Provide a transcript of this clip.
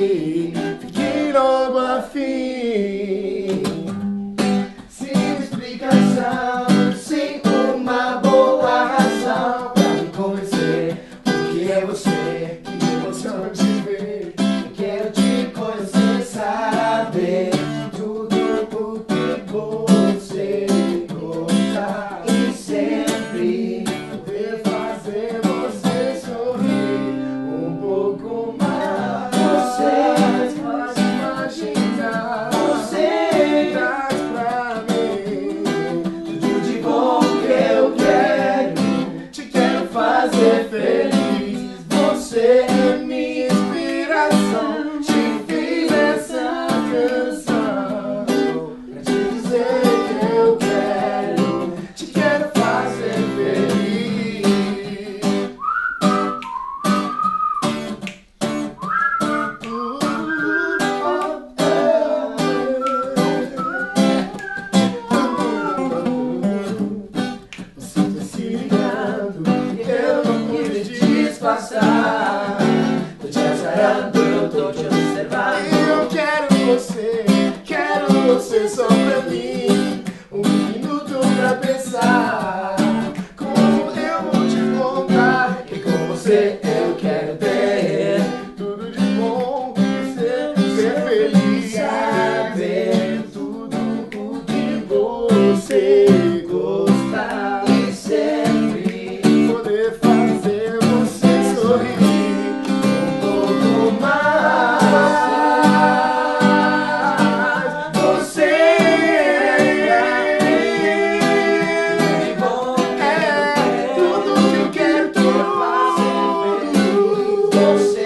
fique logo afim. Sem explicação, sem uma boa razão pra me convencer. O que é você? Que emoção de ver. Quero te conhecer, saber. você só pra mim. Um minuto pra pensar. Como eu vou te contar que com você eu quero ter. so